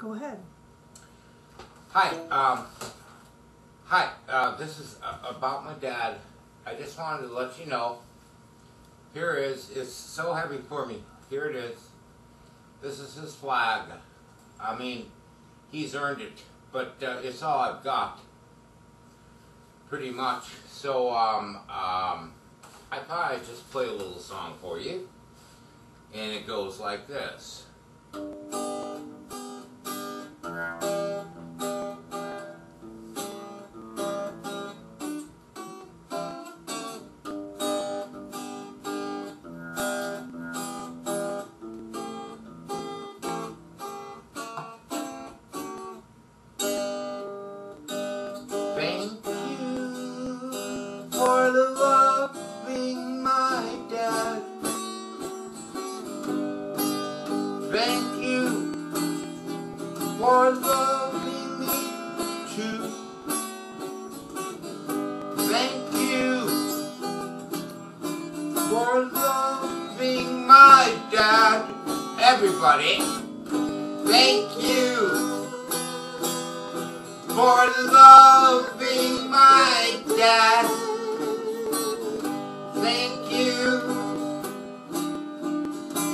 Go ahead. Hi, um, hi, uh, this is uh, about my dad. I just wanted to let you know. Here it is. It's so heavy for me. Here it is. This is his flag. I mean, he's earned it, but uh, it's all I've got. Pretty much. So, um, um, I thought I'd just play a little song for you. And it goes like this. For loving my dad. Thank you for loving me too. Thank you for loving my dad. Everybody, thank you for loving my dad. Thank you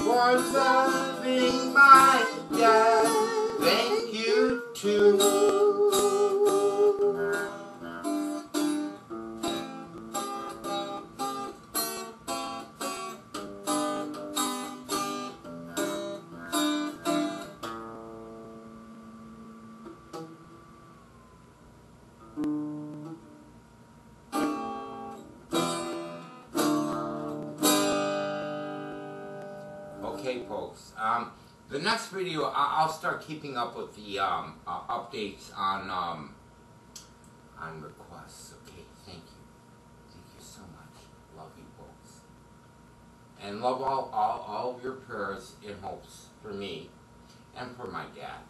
for loving my dad. Thank you too. Okay, folks. Um, the next video, I'll start keeping up with the um, uh, updates on um, on requests. Okay, thank you, thank you so much. Love you, folks, and love all all, all of your prayers and hopes for me and for my dad.